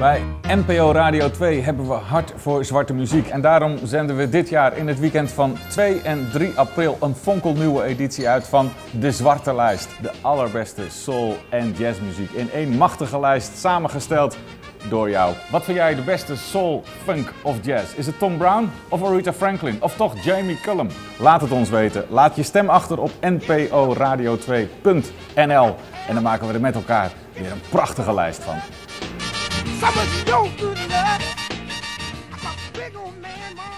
Bij NPO Radio 2 hebben we hart voor zwarte muziek. En daarom zenden we dit jaar in het weekend van 2 en 3 april een fonkelnieuwe editie uit van De Zwarte Lijst. De allerbeste soul- en jazzmuziek in één machtige lijst samengesteld door jou. Wat vind jij de beste soul, funk of jazz? Is het Tom Brown of Aretha Franklin of toch Jamie Cullum? Laat het ons weten. Laat je stem achter op nporadio2.nl en dan maken we er met elkaar weer een prachtige lijst van. Mama, don't do that. I'm a big old man, Mama.